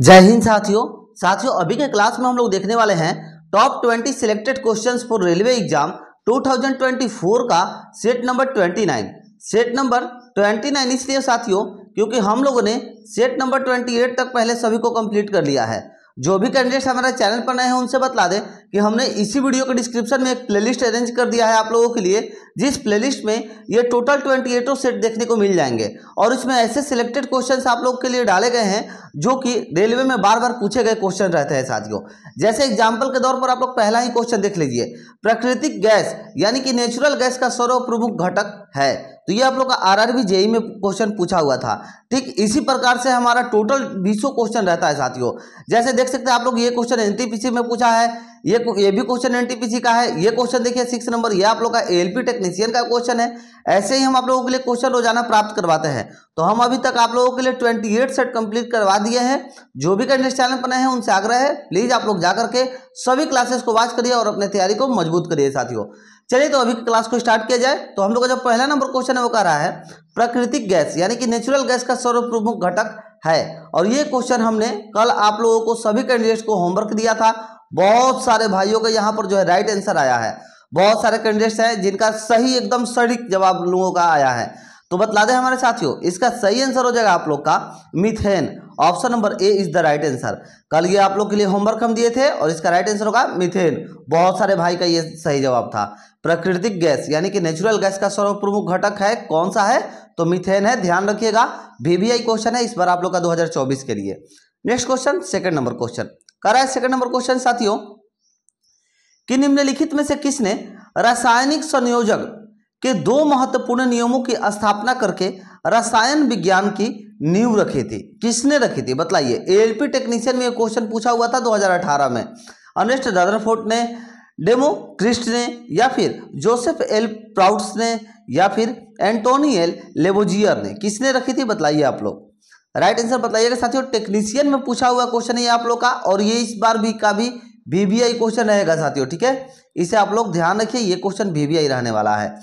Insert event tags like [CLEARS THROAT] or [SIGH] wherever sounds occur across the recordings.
जय हिंद साथियों। साथियों, अभी के क्लास में हम लोग देखने वाले हैं top 20 selected questions for railway exam 2024 का सेट नंबर 29 सेट नंबर 29 इसलिए साथियों, क्योंकि हम लोगों ने सेट नंबर 28 तक पहले सभी को कंप्लीट कर लिया है। जो भी कैंडिडेट्स हमारे चैनल पर नए हैं, उनसे बतला दें कि हमने इसी वीडियो के डिस्क्रिप्शन में एक प्लेलिस्ट अरेंज कर दिया है आप लोगों के लिए, जिस प्लेलिस्ट में ये टोटल ट्वेंटी एटो सेट देखने को मिल जाएँगे। और इसमें ऐसे सिलेक्टेड क्वेश्चंस आप लोग के लिए डाले गए हैं, जो कि रेलवे में बार बार पूछे गए क्वेश्चन रहते हैं साथियों। जैसे एग्ज़ाम्पल के तौर पर आप लोग पहला ही क्वेश्चन देख लीजिए। प्राकृतिक गैस, यानी कि नेचुरल गैस का सर्व प्रमुख घटक है। तो ये आप लोग का आर आर बी जेई में क्वेश्चन पूछा हुआ था। ठीक इसी प्रकार से हमारा टोटल बीसों क्वेश्चन रहता है साथियों। जैसे देख सकते हैं आप लोग, ये क्वेश्चन एनटीपीसी में पूछा है। ये ये भी क्वेश्चन एनटीपीसी का है। ये क्वेश्चन देखिए सिक्स नंबर ये आप लोग का एएलपी टेक्नीशियन का क्वेश्चन है। ऐसे ही हम आप लोगों के लिए क्वेश्चन रोज़ाना प्राप्त करवाते हैं। तो हम अभी तक आप लोगों के लिए ट्वेंटी एट सेट कंप्लीट करवा दिए हैं। जो भी कैंडिडेट चैनल पर नए हैं, उनसे आग्रह है प्लीज़ आप लोग जाकर के सभी क्लासेस को वॉच करिए और अपनी तैयारी को मज़बूत करिए साथियों। चलिए तो अभी क्लास को स्टार्ट किया जाए। तो हम लोग का जो पहला नंबर क्वेश्चन है, वो कह रहा है, प्राकृतिक गैस, यानी कि नेचुरल गैस का सर्व प्रमुख घटक है। और ये क्वेश्चन हमने कल आप लोगों को सभी कैंडिडेट्स को होमवर्क दिया था। बहुत सारे भाइयों का यहाँ पर जो है राइट आंसर आया है। बहुत सारे कैंडिडेट्स हैं जिनका सही एकदम सटीक जवाब लोगों का आया है। तो बतला दें हमारे साथियों, इसका सही आंसर हो जाएगा आप लोग का methane option number A is the right answer कल ये आप लोग के लिए होमवर्क हम दिए थे और इसका राइट आंसर होगा मिथेन बहुत सारे भाई का ये सही जवाब था। प्राकृतिक गैस, यानी कि नेचुरल गैस का सर्व प्रमुख घटक है, कौन सा है? तो मिथेन है, ध्यान रखिएगा। वीवीआई क्वेश्चन है इस बार आप लोग का 2024 के लिए। Next question second number question कर है सेकंड नंबर क्वेश्चन साथियों, कि निम्नलिखित में से किसने रासायनिक संयोजक के दो महत्वपूर्ण नियमों की स्थापना करके रसायन विज्ञान की नींव रखी थी? किसने रखी थी? बताइए। एएलपी टेक्नीशियन में क्वेश्चन पूछा हुआ था 2018 में। अनेस्ट रदरफोर्ड ने डेमो क्रिस्ट ने, या फिर जोसेफ एल प्राउड्स ने, या फिर एंटोनी एल लेबोजियर ने? किसने रखी थी? बताइए आप लोग। राइट आंसर बताइएगा साथियों टेक्नीशियन में पूछा हुआ क्वेश्चन है आप लोग का, और ये इस बार भी का भी वीवीआई क्वेश्चन रहेगा साथियों, ठीक है? इसे आप लोग ध्यान रखिए, ये क्वेश्चन वीवीआई रहने वाला है।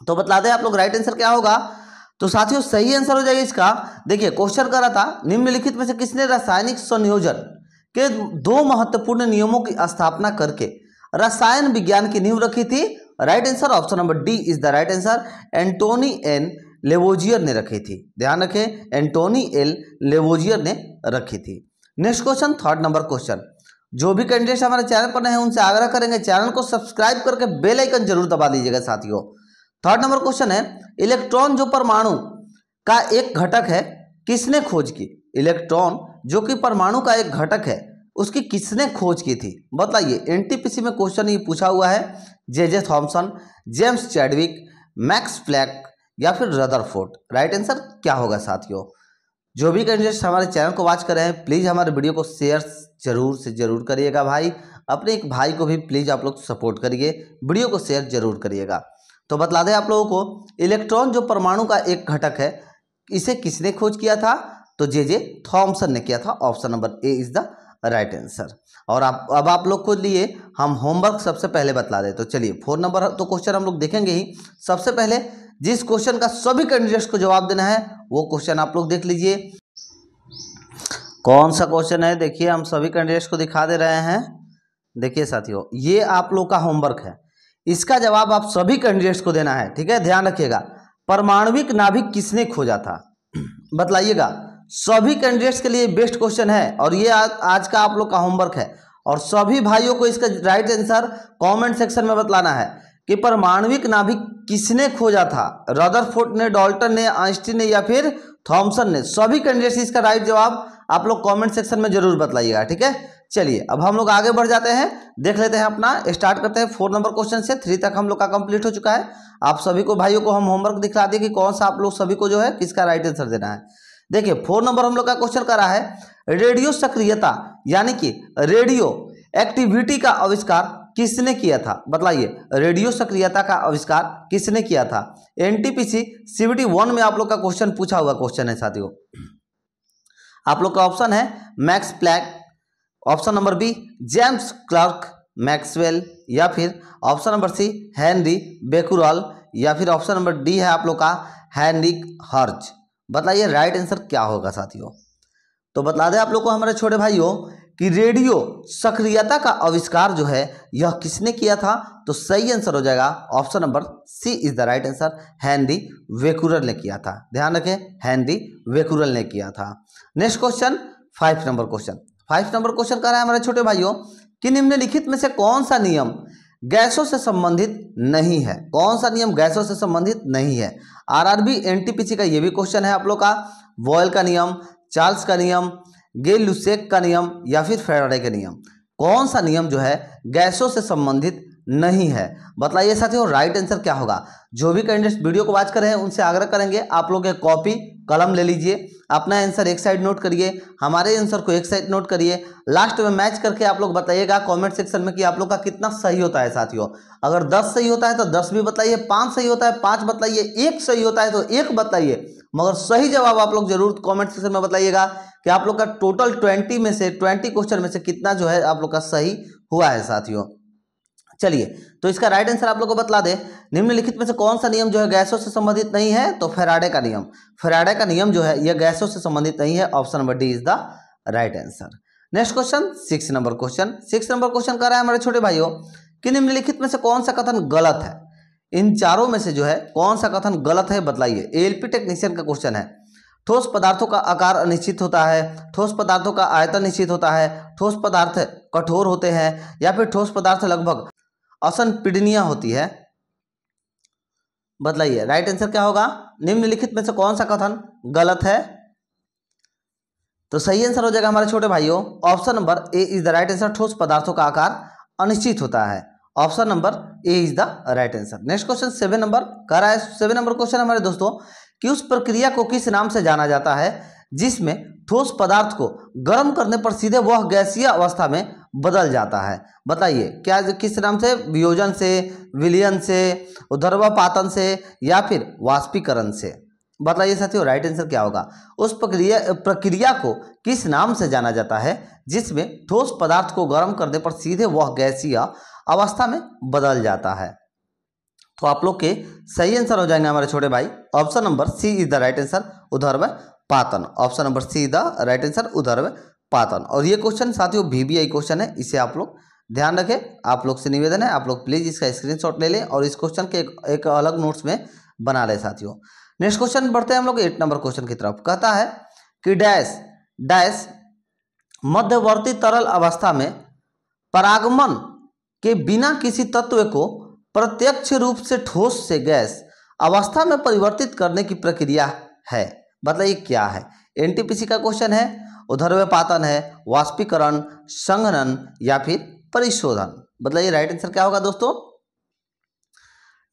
तो बतला दें आप लोग राइट आंसर क्या होगा? तो साथियों, सही आंसर हो जाएगा इसका। देखिए क्वेश्चन कर रहा था, निम्नलिखित में से किसने रासायनिक संयोजन के दो महत्वपूर्ण नियमों की स्थापना करके रसायन विज्ञान की नींव रखी थी? Right answer option number D is the right answer Antoine N Lavoisier ने रखी थी। ध्यान रखें, एंटोनी एल लेवोजियर ने रखी थी। Next question, third number question. जो भी कैंडिडेट हमारे चैनल पर हैं, उनसे आग्रह करेंगे, चैनल को सब्सक्राइब करके बेल आइकन ज़रूर दबा दीजिएगा साथियों। थर्ड नंबर क्वेश्चन है, इलेक्ट्रॉन जो परमाणु का एक घटक है, किसने खोज की? इलेक्ट्रॉन, जो कि परमाणु का एक घटक है, उसकी किसने खोज की थी? बताइए, एनटीपीसी में क्वेश्चन ये पूछा हुआ है, J J Thomson, James Chadwick, Max Planck या फिर रदरफोर्ड राइट आंसर क्या होगा साथियों? जो भी कैंडिडेट्स हमारे चैनल को वॉच कर रहे हैं प्लीज़ हमारे वीडियो को शेयर ज़रूर से ज़रूर करिएगा भाई। अपने एक भाई को भी प्लीज़ आप लोग सपोर्ट करिए वीडियो को शेयर ज़रूर करिएगा। तो बतला दें आप लोगों को इलेक्ट्रॉन जो परमाणु का एक घटक है, इसे किसने खोज किया था? तो जे जे थॉमसन ने किया था option number A is the right answer. और आप, अब आप लोग खुद लिए, हम होमवर्क सबसे पहले बतला दें। तो चलिए, फोर नंबर तो क्वेश्चन हम लोग देखेंगे ही। सबसे पहले, जिस क्वेश्चन का सभी कैंडिडेट्स को जवाब देना है, वो क्वेश्चन आप लोग देख लीजिए। कौन सा क्वेश्चन है? देखिए, हम सभी कैंडिडेट्स को दिखा दे रहे हैं। देखिए साथियों, ये आप लोग का होमवर्क है। इसका जवाब आप सभी कैंडिडेट्स को देना है, ठीक है? ध्यान रखिएगा। परमाणविक नाभिक किसने खोजा था? [CLEARS THROAT] बतलाइएगा। सभी कैंडिडेट्स के लिए बेस्ट क्वेश्चन है और ये आज, आज का आप लोग का होमवर्क है। और सभी भाइयों को इसका राइट आंसर कमेंट सेक्शन में बतलाना है कि परमाणविक नाभिक किसने खोजा था? रदरफोर्ड ने डॉल्टन ने आइंस्टीन ने या फिर थॉमसन ने? सभी कैंडिडेट्स इसका राइट जवाब आप लोग कमेंट सेक्शन में ज़रूर बतलाइएगा ठीक है? चलिए अब हम लोग आगे बढ़ जाते हैं। देख लेते हैं अपना स्टार्ट करते हैं फोर नंबर क्वेश्चन से। थ्री तक हम लोग का कंप्लीट हो चुका है। आप सभी को भाइयों को हम होमवर्क दिखला दिए कि कौन सा आप लोग सभी को जो है किसका राइट आंसर देना है। देखिए फोर नंबर हम लोग का क्वेश्चन करा है, रेडियो सक्रियता, यानी कि रेडियो एक्टिविटी का आविष्कार किसने किया था? बतलाइए, रेडियो सक्रियता का आविष्कार किसने किया था? एनटीपीसी सीबीटी वन में आप लोग का क्वेश्चन पूछा हुआ क्वेश्चन है साथियों। आप लोग का ऑप्शन है Max Planck option number B James Clerk Maxwell, या फिर option number C Henri Becquerel, या फिर ऑप्शन नंबर डी है आप लोग का हैनरिक हर्ज। बताइए राइट आंसर क्या होगा साथियों? तो बता दें आप लोग को, हमारे छोटे भाइयों, कि रेडियो सक्रियता का आविष्कार जो है, यह किसने किया था? तो सही आंसर हो जाएगा option number C is the right answer Henri Becquerel ने किया था। ध्यान रखें हैंडी वेकुरल ने किया था। Next question five number question five number question कह रहा है हमारे छोटे भाइयों, कि निम्नलिखित में से कौन सा नियम गैसों से संबंधित नहीं है। कौन सा नियम गैसों से संबंधित नहीं है? आरआरबी एनटीपीसी का ये भी क्वेश्चन है आप लोग का। वॉयल का नियम चार्ल्स का नियम गे लुसेक का नियम या फिर फेराडे का नियम। कौन सा नियम जो है गैसों से संबंधित नहीं है? बताइए साथियों राइट आंसर क्या होगा? जो भी कैंडिडेट वीडियो को वाच कर रहे हैं, उनसे आग्रह करेंगे आप लोग एक कॉपी कलम ले लीजिए, अपना आंसर एक साइड नोट करिए, हमारे आंसर को एक साइड नोट करिए। लास्ट में मैच करके आप लोग बताइएगा कमेंट सेक्शन में कि आप लोग का कितना सही होता है साथियों। अगर दस सही होता है तो दस भी बताइए पाँच सही होता है, पाँच बताइए एक सही होता है तो एक बताइए मगर सही जवाब आप लोग ज़रूर कॉमेंट सेक्शन में बताइएगा कि आप लोग का टोटल ट्वेंटी में से ट्वेंटी क्वेश्चन में से कितना जो है आप लोग का सही हुआ है साथियों। चलिए तो इसका राइट आंसर आप लोग को बतला दे। निम्नलिखित में से कौन सा नियम जो है गैसों से संबंधित नहीं है? तो फेराडे का नियम। फेराडे का नियम जो है, यह गैसों से संबंधित नहीं है। Option number D is the right answer next question six number question six number question कर रहा है हमारे छोटे भाइयों कि निम्नलिखित में से कौन सा कथन गलत है? इन चारों में से जो है, कौन सा कथन गलत है, बतलाइए। एएलपी टेक्नीशियन का क्वेश्चन है। ठोस पदार्थों का आकार अनिश्चित होता है, ठोस पदार्थों का आयतन निश्चित होता है, ठोस पदार्थ कठोर होते हैं, या फिर ठोस पदार्थ लगभग असंपीडनीय होती है। बतलाइए राइट आंसर क्या होगा? निम्नलिखित में से कौन सा कथन गलत है? तो सही आंसर हो जाएगा हमारे छोटे भाइयों option number A is the right answer ठोस पदार्थों का आकार अनिश्चित होता है। Option number A is the right answer next question seven number कह रहा है सेवन नंबर क्वेश्चन हमारे दोस्तों, कि उस प्रक्रिया को किस नाम से जाना जाता है, जिसमें ठोस पदार्थ को गर्म करने पर सीधे वह गैसीय अवस्था में बदल जाता है। बताइए, क्या किस नाम से? वियोजन से, विलियन से, उधर्वपातन से या फिर वाष्पीकरण से? बताइए साथियों राइट आंसर क्या होगा? उस प्रक्रिया प्रक्रिया को किस नाम से जाना जाता है? जिसमें ठोस पदार्थ को गर्म करने पर सीधे वह गैसीय अवस्था में बदल जाता है। तो आप लोग के सही आंसर हो जाएँगे हमारे छोटे भाई। Option number C is the right answer उधर पातन option number C the right answer उधर पातन। और ये क्वेश्चन साथियों वीबीआई क्वेश्चन है इसे आप लोग ध्यान रखें। आप लोग से निवेदन है आप लोग प्लीज़ इसका स्क्रीनशॉट ले लें और इस क्वेश्चन के एक, एक अलग नोट्स में बना लें साथियों। नेक्स्ट क्वेश्चन बढ़ते हैं हम लोग एट नंबर क्वेश्चन की तरफ़। कहता है कि डैश डैश मध्यवर्ती तरल अवस्था में परागमन के बिना किसी तत्व को प्रत्यक्ष रूप से ठोस से गैस अवस्था में परिवर्तित करने की प्रक्रिया है। मतलब ये क्या है? एनटीपीसी का क्वेश्चन है उधर्व्यपातन है, वाष्पीकरण, संघनन या फिर परिशोधन। मतलब ये राइट आंसर क्या होगा दोस्तों?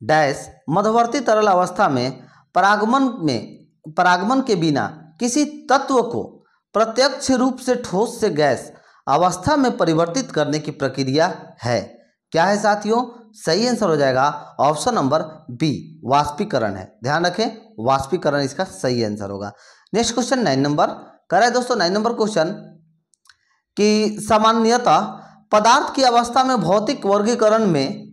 डैश, मध्यवर्ती तरल अवस्था में परागमन में, परागमन के बिना किसी तत्व को प्रत्यक्ष रूप से ठोस से गैस अवस्था में परिवर्तित करने की प्रक्रिया है। क्या है साथियों? सही आंसर हो जाएगा ऑप्शन नंबर बी वाष्पीकरण है। ध्यान रखें, वाष्पीकरण इसका सही आंसर होगा। नेक्स्ट क्वेश्चन नाइन नंबर कह रहा है दोस्तों नाइन नंबर क्वेश्चन कि सामान्यतः पदार्थ की अवस्था में भौतिक वर्गीकरण में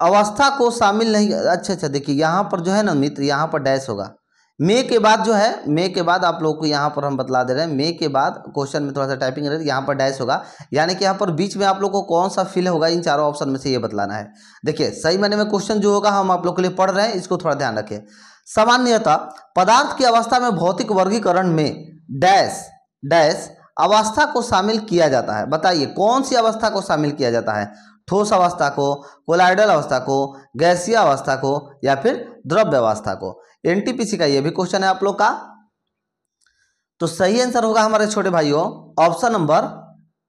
अवस्था को शामिल नहीं अच्छा अच्छा देखिए, यहाँ पर जो है ना मित्र, यहाँ पर डैश होगा। मे के बाद जो है मे के बाद आप लोग को यहाँ पर हम बतला दे रहे हैं। मे के बाद क्वेश्चन में थोड़ा सा टाइपिंग रहे, यहाँ पर डैश होगा। यानी कि यहाँ पर बीच में आप लोग को कौन सा फिल होगा, इन चारों ऑप्शन में से ये बतलाना है। देखिए, सही मैंने में क्वेश्चन जो होगा, हम आप लोग के लिए पढ़ रहे हैं, इसको थोड़ा ध्यान रखें। सामान्यतः पदार्थ की अवस्था में भौतिक वर्गीकरण में डैश डैश अवस्था को शामिल किया जाता है। बताइए, कौन सी अवस्था को शामिल किया जाता है? ठोस अवस्था को, कोलाइडल अवस्था को, गैसीय अवस्था को, या फिर द्रव्य अवस्था को? एनटीपीसी का ये भी क्वेश्चन है आप लोग का। तो सही आंसर होगा हमारे छोटे भाइयों, option number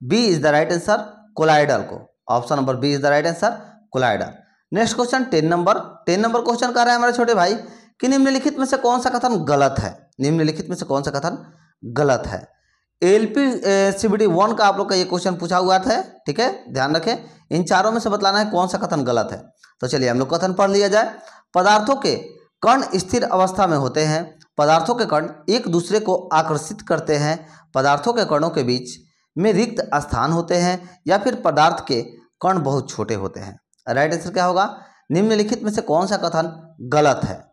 B is the right answer, colloidal को। Option number B is the right answer, colloidal. Next question, ten number. Ten number question कर रहे हैं हमारे छोटे भाई। कि निम्नलिखित में से कौन सा कथन गलत है? निम्नलिखित में से कौन सा कथन गलत है? L P C B D one का आप लोग का ये क्वेश्चन पूछा हुआ था, ठीक है? ध्यान रखें, इन चारों में से बतलाना है कौन सा कथन गलत है। तो चलिए हम लोग कथन पढ़ लिया जाए। पदार्थों के कण स्थिर अवस्था में होते हैं। पदार्थों के कण एक दूसरे को आकर्षित करते हैं। पदार्थों के कणों के बीच में रिक्त स्थान होते हैं या फिर पदार्थ के कण बहुत छोटे होते हैं। राइट आंसर क्या होगा? निम्नलिखित में से कौन सा कथन गलत है?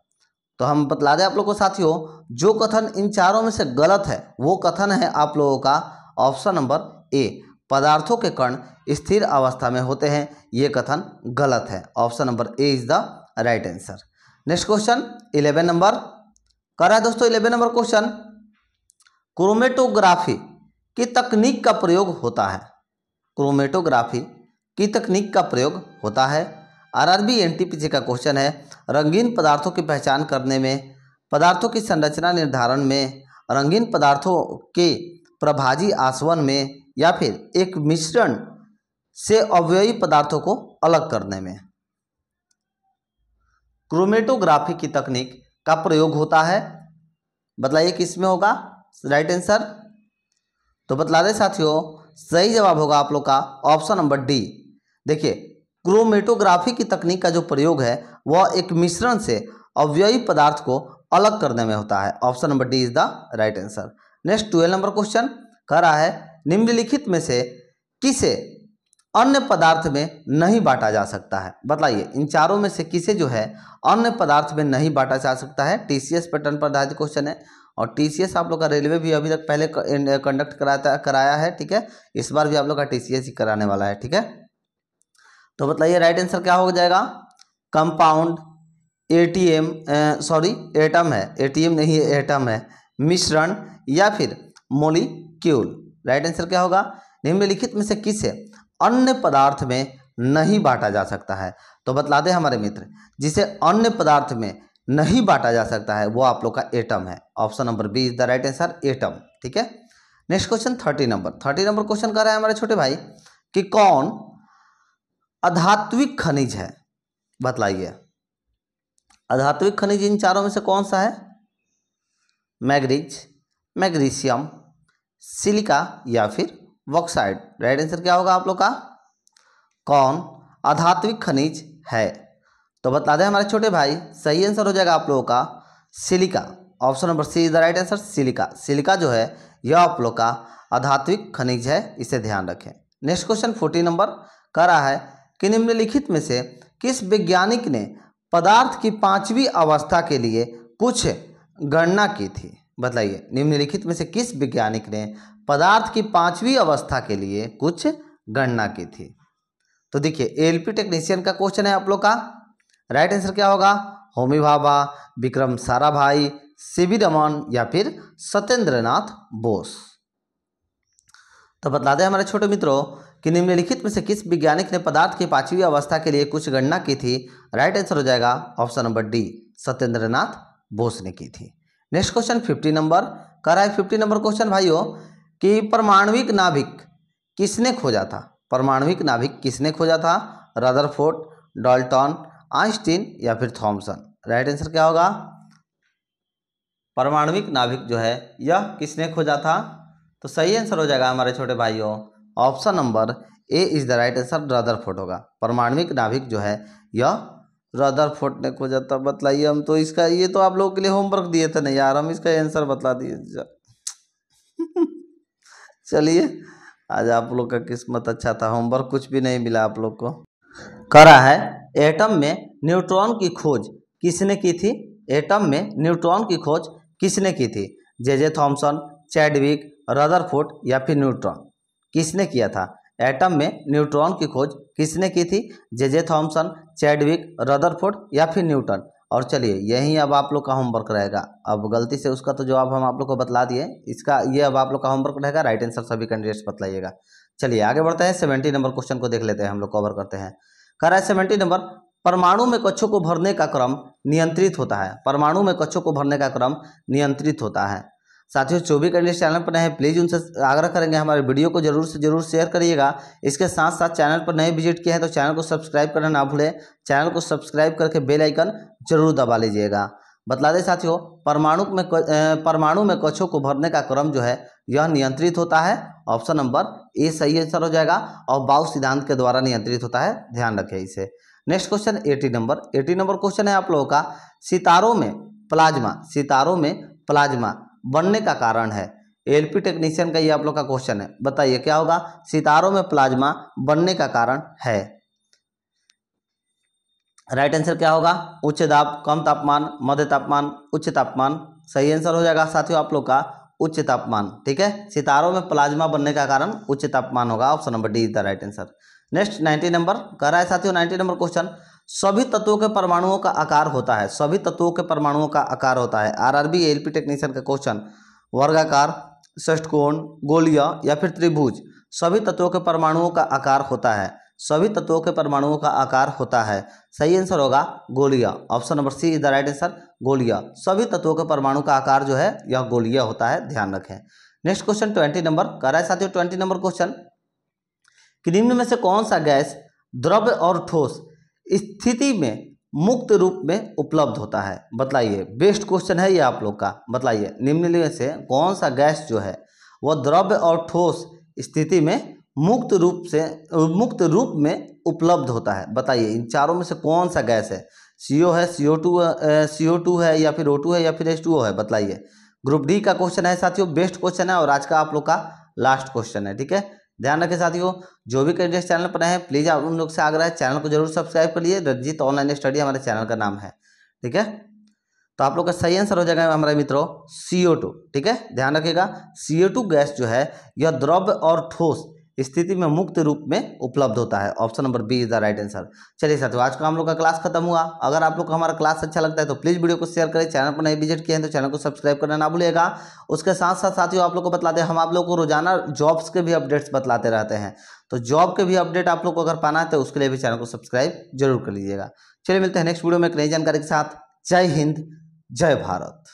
तो हम बतला दें आप लोग को, साथियों, जो कथन इन चारों में से गलत है, वो कथन है आप लोगों का ऑप्शन नंबर ए। पदार्थों के कण स्थिर अवस्था में होते हैं, ये कथन गलत है। Option number A is the right answer. Next question, eleven number. कर रहा है दोस्तों, इलेवन नंबर क्वेश्चन, क्रोमेटोग्राफी की तकनीक का प्रयोग होता है। क्रोमेटोग्राफी की तकनीक का प्रयोग होता है। आरआरबी एनटीपीसी का क्वेश्चन है, रंगीन पदार्थों की पहचान करने में, पदार्थों की संरचना निर्धारण में, रंगीन पदार्थों के प्रभाजी आसवन में या फिर एक मिश्रण से अवयवी पदार्थों को अलग करने में। क्रोमेटोग्राफी की तकनीक का प्रयोग होता है। बतलाइए किसमें होगा? Right answer. तो बतला दे साथियों, सही जवाब होगा आप लोग का ऑप्शन नंबर डी। देखिए क्रोमेटोग्राफी की तकनीक का जो प्रयोग है, वह एक मिश्रण से अव्ययी पदार्थ को अलग करने में होता है। Option number D is the right answer. Next twelve number question कह रहा है, निम्नलिखित में से किसे अन्य पदार्थ में नहीं बांटा जा सकता है? बताइए, इन चारों में से किसे जो है अन्य पदार्थ में नहीं बांटा जा सकता है? टीसीएस पैटर्न पर आधारित क्वेश्चन है। और टीसीएस आप लोग का रेलवे भी अभी तक पहले कंडक्ट कराता कराया है, ठीक है? इस बार भी आप लोग का टीसीएस ही कराने वाला है, ठीक है? तो बताइए राइट आंसर क्या हो जाएगा? कंपाउंड एटीएम सॉरी एटम है। एटीएम नहीं है एटम है। मिश्रण या फिर मोलिक्यूल राइट आंसर क्या होगा? निम्नलिखित में से किसे अन्य पदार्थ में नहीं बांटा जा सकता है? तो बतला दे हमारे मित्र, जिसे अन्य पदार्थ में नहीं बांटा जा सकता है, वो आप लोग का एटम है। Option number B is the right answer atom ठीक है? Next question thirty number thirty number question कर रहा है हमारे छोटे भाई कि कौन अधात्विक खनिज है। बतलाइए। अधात्विक खनिज इन चारों में से कौन सा है? मैग्रीज मैग्नीशियम, सिलिका या फिर वॉक्साइड। राइट आंसर क्या होगा आप लोग का? कौन? अधात्विक खनिज है। तो बता दें हमारे छोटे भाई, सही आंसर हो जाएगा आप लोगों का silica. Option number C is the right answer silica. Silica जो है, यह आप लोग का अधात्विक खनिज है, इसे ध्यान रखें। नेक्स्ट क्वेश्चन फोर्टी नंबर कर रहा है कि निम्नलिखित में से किस वैज्ञानिक ने पदार्थ की पांचवी अवस्था के लिए कुछ गणना की थी? बताइए निम्नलिखित में से किस वैज्ञानिक ने पदार्थ की पांचवी अवस्था के लिए कुछ गणना की थी? तो देखिए एलपी टेक्नीशियन का क्वेश्चन है आप लोग का। राइट आंसर क्या होगा? होमी भाभा, विक्रम साराभाई सीवी रमन या फिर सत्येंद्रनाथ बोस। तो बतला दें हमारे छोटे मित्रों कि निम्नलिखित में से किस वैज्ञानिक ने पदार्थ की पांचवी अवस्था के लिए कुछ गणना की थी? राइट आंसर हो जाएगा option number D Satyendranath Bose ने की थी। नेक्स्ट क्वेश्चन फिफ्टी नंबर कर रहा है फिफ्टी नंबर क्वेश्चन भाइयों, कि परमाणविक नाभिक किसने खोजा था? परमाणविक नाभिक किसने खोजा था? रदरफोर्ड डॉल्टन आइंस्टीन या फिर थॉमसन राइट आंसर क्या होगा? परमाणविक नाभिक जो है, यह किसने खोजा था? तो सही आंसर हो जाएगा हमारे छोटे भाइयों। Option number A is the right answer Rutherford होगा। परमाणविक नाभिक जो है, यह रदरफोर्ड ने खोजा था, बतलाइए हम तो इसका, ये तो आप लोगों के लिए होमवर्क दिए थे ना यार, हम इसका आंसर बतला दिए। [LAUGHS] चलिए, आज आप लोग का किस्मत अच्छा था, होमवर्क कुछ भी नहीं मिला आप लोग को। करा है, एटम में न्यूट्रॉन की खोज, किसने की थी? एटम में न्यूट्रॉन की खोज किसने की थी? J J Thomson Chadwick Rutherford या फिर न्यूट्रॉन? किसने किया था? एटम में न्यूट्रॉन की खोज किसने की थी? J J Thomson Chadwick, Rutherford या फिर न्यूटन? और चलिए, यही अब आप लोग का होमवर्क रहेगा। अब गलती से उसका तो जवाब हम आप लोग को बतला दिए। इसका, ये अब आप लोग का होमवर्क रहेगा। राइट आंसर सभी कैंडिडेट्स बतलाइएगा। चलिए, आगे बढ़ते हैं। सेवेंटी नंबर क्वेश्चन को देख लेते हैं हम लोग कवर करते हैं। कह रहा है सेवेंटी नंबर परमाणु में कच्छों को भरने का क्रम नियंत्रित होता है। परमाणु में कच्छों को भरने का क्रम नियंत्रित होता है। साथियों भी कैंडिडेट चैनल पर नए प्लीज़ उनसे आग्रह करेंगे, हमारे वीडियो को ज़रूर से ज़रूर शेयर करिएगा। इसके साथ साथ चैनल पर नए विज़िट किए हैं तो चैनल को सब्सक्राइब करना ना भूलें। चैनल को सब्सक्राइब करके बेल आइकन ज़रूर दबा लीजिएगा। बतला दें साथियों, परमाणु में परमाणु में कक्षों को भरने का क्रम जो है, यह नियंत्रित होता है। ऑप्शन नंबर ए सही आंसर हो जाएगा और बाउ सिद्धांत के द्वारा नियंत्रित होता है। ध्यान रखें इसे। Next question eighty number eighty number question है आप लोगों का। सितारों में प्लाज्मा सितारों में प्लाज्मा बनने का कारण है। एलपी टेक्नीशियन का ये आप लोग का क्वेश्चन है। बताइए, क्या होगा? सितारों में प्लाज्मा बनने का कारण है। राइट आंसर क्या होगा? उच्च दाब, कम तापमान, मध्य तापमान, उच्च तापमान। सही आंसर हो जाएगा साथियों आप लोग का उच्च तापमान। ठीक है? सितारों में प्लाज्मा बनने का कारण उच्च तापमान होगा। Option number D is the right answer next ninety number कह रहा है साथियों नाइनटी नंबर क्वेश्चन सभी तत्वों के परमाणुओं का आकार होता है। सभी तत्वों के परमाणुओं का आकार होता है। आरआरबी एलपी टेक्नीशियन का क्वेश्चन वर्गाकार षष्टकोण गोलिया या फिर त्रिभुज। सभी तत्वों के परमाणुओं का आकार होता है। सभी तत्वों के परमाणुओं का आकार होता है। सही आंसर होगा गोलिया। Option number C is the right answer गोलिया। सभी तत्वों के परमाणु का आकार जो है, यह गोलिया होता है। ध्यान रखें। नेक्स्ट क्वेश्चन ट्वेंटी नंबर कह रहा है साथियों ट्वेंटी नंबर क्वेश्चन कि निम्न में से कौन सा गैस द्रव्य और ठोस स्थिति में मुक्त रूप में उपलब्ध होता है? बतलाइए। बेस्ट क्वेश्चन है ये आप लोग का। बतलाइए। निम्न में से कौन सा गैस जो है, वह द्रव्य और ठोस स्थिति में मुक्त रूप से, मुक्त रूप में उपलब्ध होता है? बताइए। इन चारों में से कौन सा गैस है? सी ओ है सी ओ टू सी ओ टू है या फिर ओ टू है या फिर एच टू ओ है? बताइए ग्रुप डी का क्वेश्चन है साथियों। बेस्ट क्वेश्चन है और आज का आप लोग का लास्ट क्वेश्चन है, ठीक है? ध्यान रखें साथियों, जो भी कैंडिडेट चैनल पर हैं, प्लीज़ आप उन लोग से आग्रह है, चैनल को ज़रूर सब्सक्राइब करिए रंजीत ऑनलाइन स्टडी हमारे चैनल का नाम है, ठीक है? तो आप लोग का सही आंसर हो जाएगा हमारे मित्रों सी ठीक है? ध्यान रखिएगा सी गैस जो है, यह द्रव्य और ठोस स्थिति में मुक्त रूप में उपलब्ध होता है। Option number B is the right answer. चलिए साथियों, आज का हम लोग का क्लास खत्म हुआ। अगर आप लोग को हमारा क्लास अच्छा लगता है तो प्लीज़ वीडियो को शेयर करें, चैनल पर नहीं विज़िट किए हैं तो चैनल को सब्सक्राइब करना ना भूलिएगा। उसके साथ साथ साथियों, आप लोग को बतलाते हैं, हम आप लोग को रोज़ाना जॉब्स के भी अपडेट्स बतलाते रहते हैं। तो जॉब के भी अपडेट आप लोग को अगर पाना है तो उसके लिए भी चैनल को सब्सक्राइब ज़रूर कर लीजिएगा। चलिए मिलते हैं नेक्स्ट वीडियो में एक नई जानकारी के साथ। जय हिंद, जय भारत।